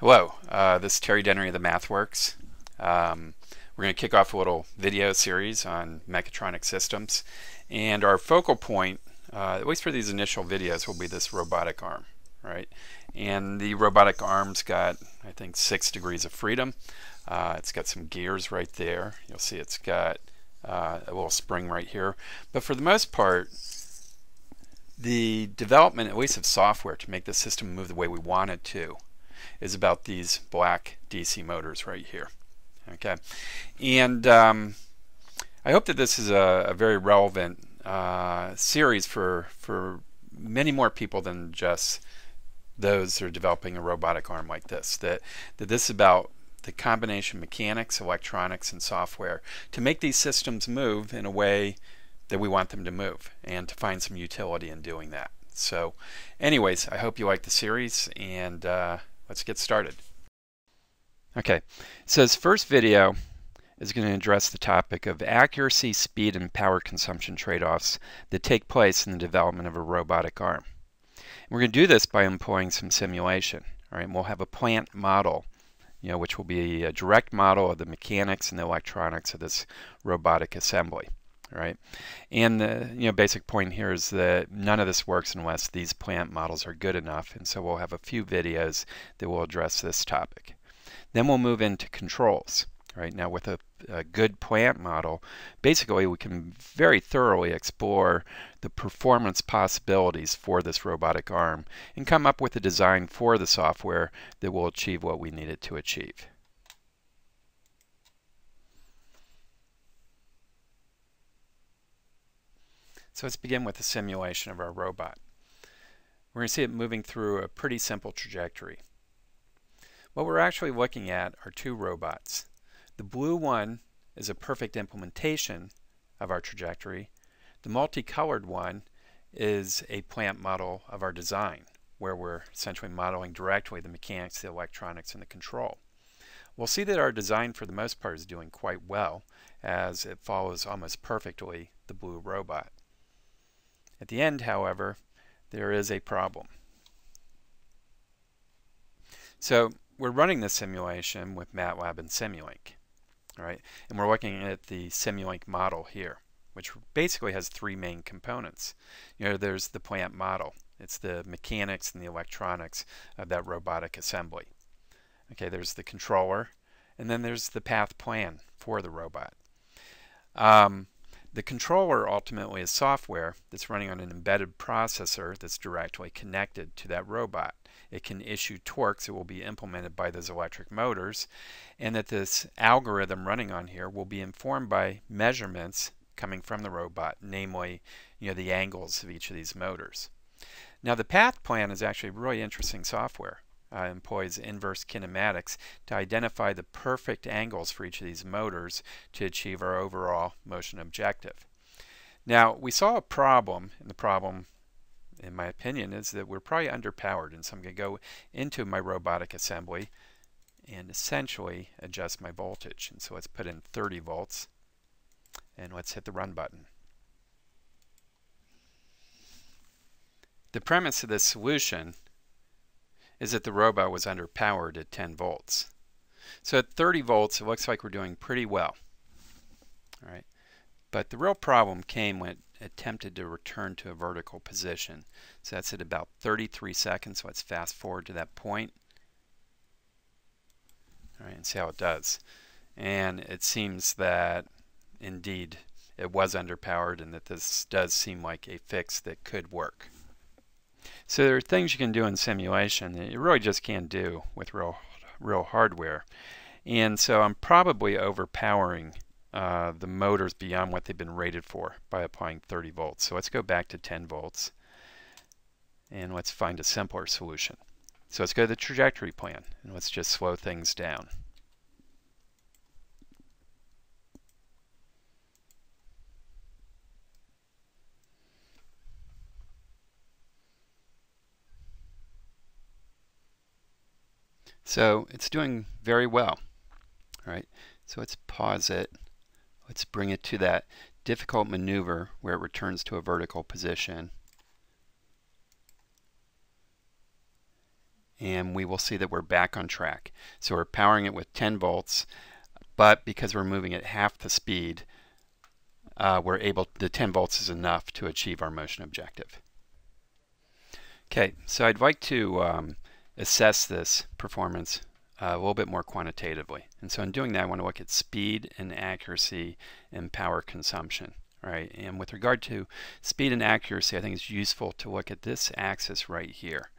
Hello, uh, this is Terry Denery of the MathWorks. Um, we're going to kick off a little video series on mechatronic systems, and our focal point, uh, at least for these initial videos, will be this robotic arm, right? And the robotic arm's got, I think, six degrees of freedom. Uh, it's got some gears right there. You'll see it's got uh, a little spring right here. But for the most part, the development, at least of software, to make the system move the way we want it to, is about these black DC motors right here. Okay, and um, I hope that this is a, a very relevant uh, series for for many more people than just those who are developing a robotic arm like this. That that this is about the combination mechanics, electronics, and software to make these systems move in a way that we want them to move and to find some utility in doing that. So anyways, I hope you like the series and uh, let's get started. Okay, so this first video is going to address the topic of accuracy, speed, and power consumption trade-offs that take place in the development of a robotic arm. And we're going to do this by employing some simulation. All right, and we'll have a plant model, you know, which will be a direct model of the mechanics and the electronics of this robotic assembly. Right, and the you know basic point here is that none of this works unless these plant models are good enough, and so we'll have a few videos that will address this topic. Then we'll move into controls. Right now, with a, a good plant model, basically we can very thoroughly explore the performance possibilities for this robotic arm and come up with a design for the software that will achieve what we need it to achieve. So let's begin with a simulation of our robot. We're going to see it moving through a pretty simple trajectory. What we're actually looking at are two robots. The blue one is a perfect implementation of our trajectory. The multicolored one is a plant model of our design, where we're essentially modeling directly the mechanics, the electronics, and the control. We'll see that our design for the most part is doing quite well, as it follows almost perfectly the blue robot. At the end, however, there is a problem. So we're running this simulation with MATLAB and Simulink, right? And we're looking at the Simulink model here, which basically has three main components. You know, there's the plant model. It's the mechanics and the electronics of that robotic assembly. Okay, there's the controller, and then there's the path plan for the robot. Um, the controller ultimately is software that's running on an embedded processor that's directly connected to that robot. It can issue torques that will be implemented by those electric motors, and that this algorithm running on here will be informed by measurements coming from the robot, namely, you know, the angles of each of these motors. Now the path plan is actually really interesting software uh, employs inverse kinematics to identify the perfect angles for each of these motors to achieve our overall motion objective. Now, we saw a problem, and the problem, in my opinion, is that we're probably underpowered, and so I'm going to go into my robotic assembly and essentially adjust my voltage. And so let's put in 30 volts, and let's hit the run button. The premise of this solution is that the robot was underpowered at 10 volts. So at 30 volts, it looks like we're doing pretty well. All right. But the real problem came when it attempted to return to a vertical position. So that's at about 33 seconds. Let's fast forward to that point. All right, and see how it does. And it seems that indeed it was underpowered and that this does seem like a fix that could work. So there are things you can do in simulation that you really just can't do with real, real hardware. And so I'm probably overpowering uh, the motors beyond what they've been rated for by applying 30 volts. So let's go back to 10 volts and let's find a simpler solution. So let's go to the trajectory plan and let's just slow things down. So it's doing very well. All right, so let's pause it. Let's bring it to that difficult maneuver where it returns to a vertical position. and we will see that we're back on track. So we're powering it with 10 volts, but because we're moving at half the speed, uh, we're able, the 10 volts is enough to achieve our motion objective. Okay, so I'd like to um, assess this performance uh, a little bit more quantitatively. And so in doing that, I want to look at speed and accuracy and power consumption. Right, and with regard to speed and accuracy, I think it's useful to look at this axis right here.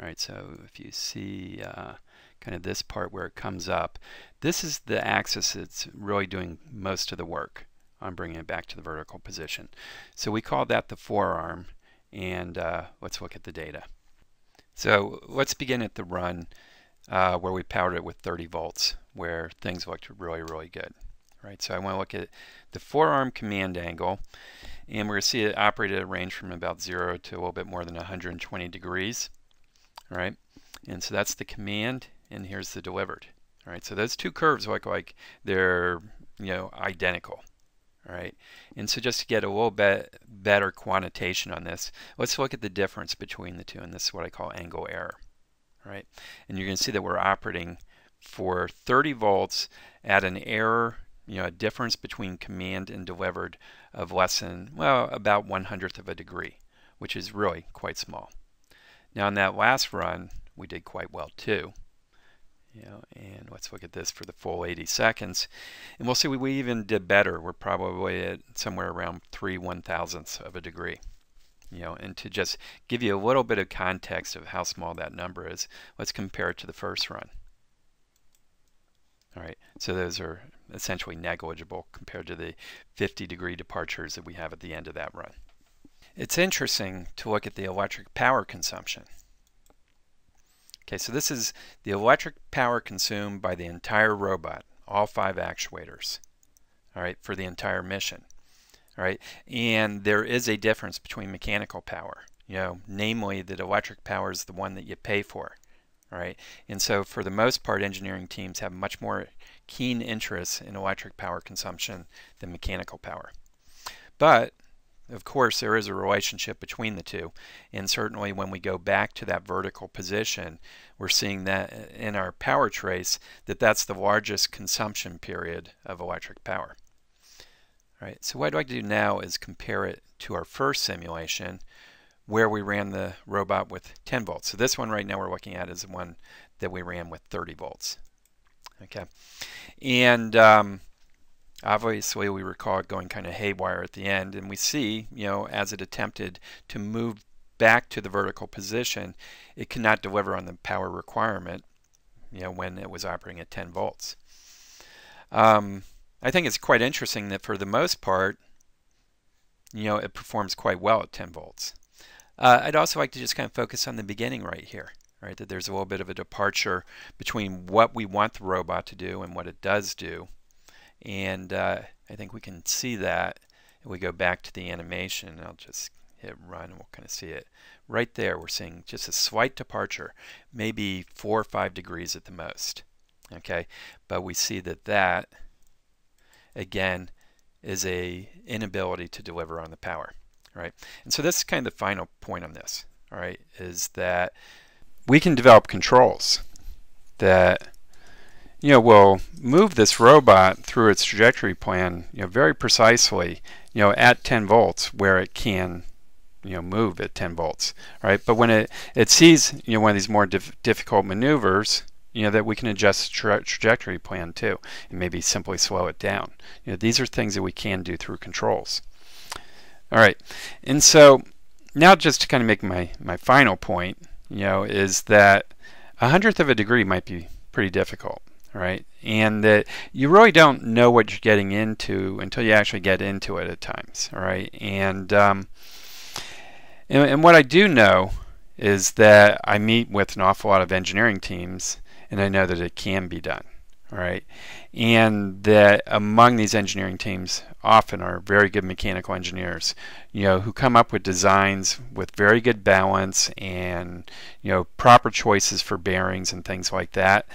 Right, so if you see uh, kind of this part where it comes up, this is the axis that's really doing most of the work on bringing it back to the vertical position. So we call that the forearm, and uh, let's look at the data. So let's begin at the run uh, where we powered it with 30 volts, where things looked really, really good right? So I want to look at the forearm command angle, and we're going to see it operate at a range from about 0 to a little bit more than 120 degrees, right? And so that's the command, and here's the delivered, All right, So those two curves look like they're, you know, identical, right? And so just to get a little bit better quantitation on this, let's look at the difference between the two, and this is what I call angle error, right? And you're going to see that we're operating for 30 volts at an error you know, a difference between command and delivered of less than, well, about one hundredth of a degree, which is really quite small. Now in that last run, we did quite well too. You know, and let's look at this for the full 80 seconds. And we'll see we, we even did better. We're probably at somewhere around 3 one thousandths of a degree. You know, and to just give you a little bit of context of how small that number is, let's compare it to the first run. All right, so those are essentially negligible compared to the 50 degree departures that we have at the end of that run. It's interesting to look at the electric power consumption. Okay, so this is the electric power consumed by the entire robot, all five actuators, all right, for the entire mission. All right, and there is a difference between mechanical power, you know, namely that electric power is the one that you pay for, all right? And so for the most part, engineering teams have much more keen interest in electric power consumption than mechanical power. But of course, there is a relationship between the two. And certainly when we go back to that vertical position, we're seeing that in our power trace that that's the largest consumption period of electric power. All right, so what I'd like to do now is compare it to our first simulation where we ran the robot with 10 volts. So this one right now we're looking at is the one that we ran with 30 volts. Okay, and um, obviously we recall it going kind of haywire at the end, and we see, you know, as it attempted to move back to the vertical position, it cannot deliver on the power requirement, you know, when it was operating at 10 volts. Um, I think it's quite interesting that for the most part, you know, it performs quite well at 10 volts. Uh, I'd also like to just kind of focus on the beginning right here right? That there's a little bit of a departure between what we want the robot to do and what it does do. And uh, I think we can see that if we go back to the animation. I'll just hit run and we'll kind of see it. Right there, we're seeing just a slight departure, maybe four or five degrees at the most. Okay, but we see that that, again, is a inability to deliver on the power, right? And so this is kind of the final point on this, all right, is that we can develop controls that you know will move this robot through its trajectory plan you know very precisely you know at 10 volts where it can you know move at 10 volts right? But when it it sees you know one of these more dif difficult maneuvers you know that we can adjust tra trajectory plan too and maybe simply slow it down. You know these are things that we can do through controls. All right and so now just to kind of make my my final point you know, is that a hundredth of a degree might be pretty difficult, right? And that you really don't know what you're getting into until you actually get into it at times, right? And um, and, and what I do know is that I meet with an awful lot of engineering teams, and I know that it can be done, right? And that among these engineering teams often are very good mechanical engineers, you know, who come up with designs with very good balance and, you know, proper choices for bearings and things like that.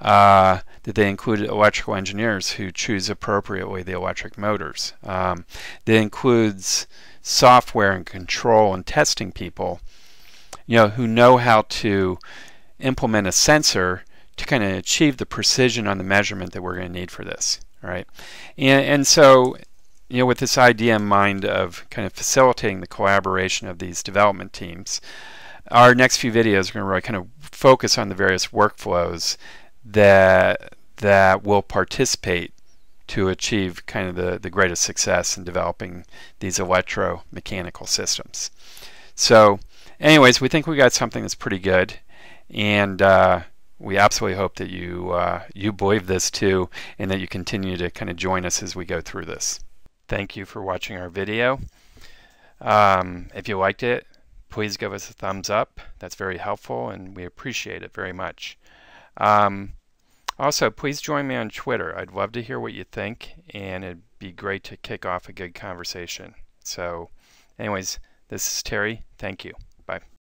Uh, that they include electrical engineers who choose appropriately the electric motors. Um, that includes software and control and testing people, you know, who know how to implement a sensor to kind of achieve the precision on the measurement that we're going to need for this. Right, and, and so you know, with this idea in mind of kind of facilitating the collaboration of these development teams, our next few videos are going to really kind of focus on the various workflows that that will participate to achieve kind of the, the greatest success in developing these electromechanical systems. So, anyways, we think we got something that's pretty good, and uh, we absolutely hope that you uh, you believe this too, and that you continue to kind of join us as we go through this. Thank you for watching our video. Um, if you liked it, please give us a thumbs up. That's very helpful and we appreciate it very much. Um, also, please join me on Twitter. I'd love to hear what you think and it'd be great to kick off a good conversation. So anyways, this is Terry. Thank you.